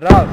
Raz.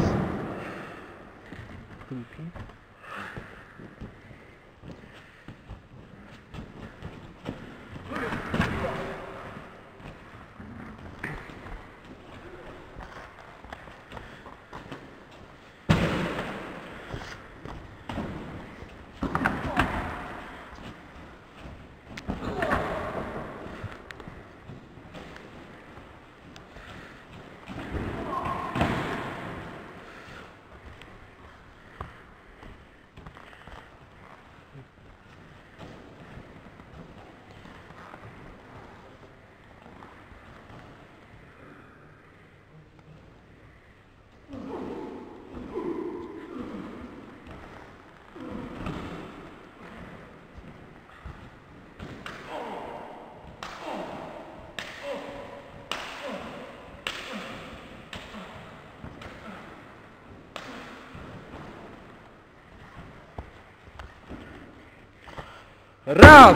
Raz,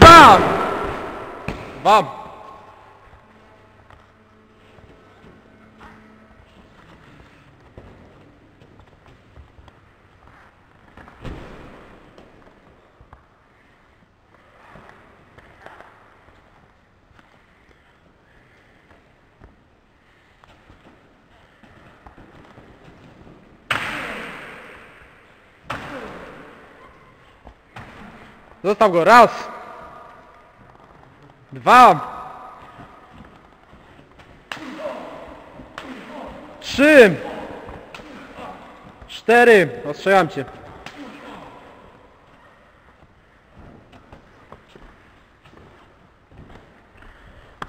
dwa, dwa. Zostaw go, raz, dwa, trzy, cztery, ostrzegam cię.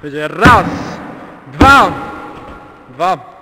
Będzie raz, dwa, dwa.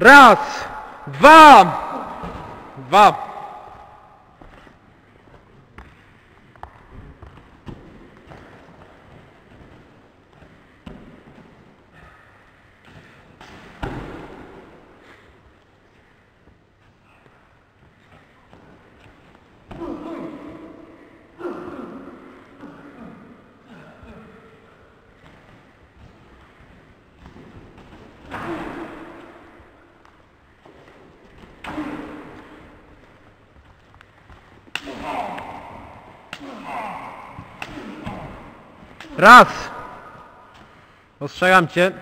Raz, dwa, dwa. Raz. Ostrzegam cię.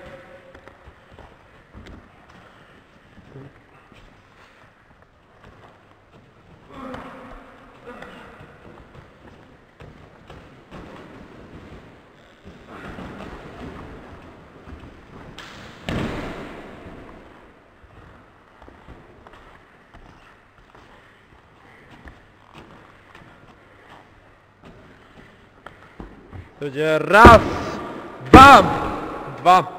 To będzie raz, dwa, dwa.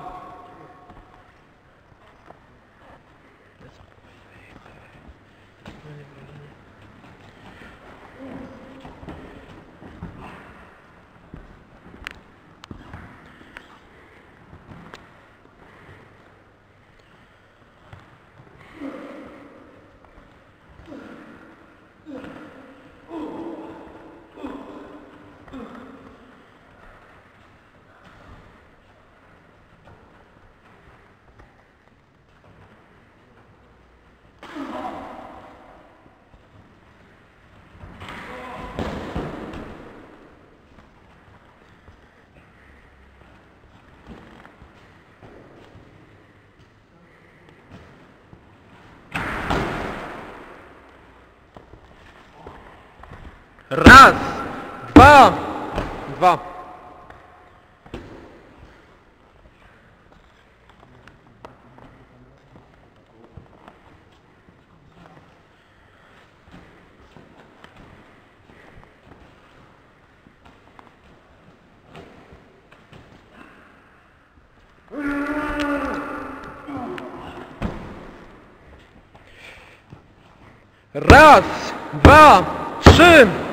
Raz, dwa, dwa. Raz, dwa, trzy.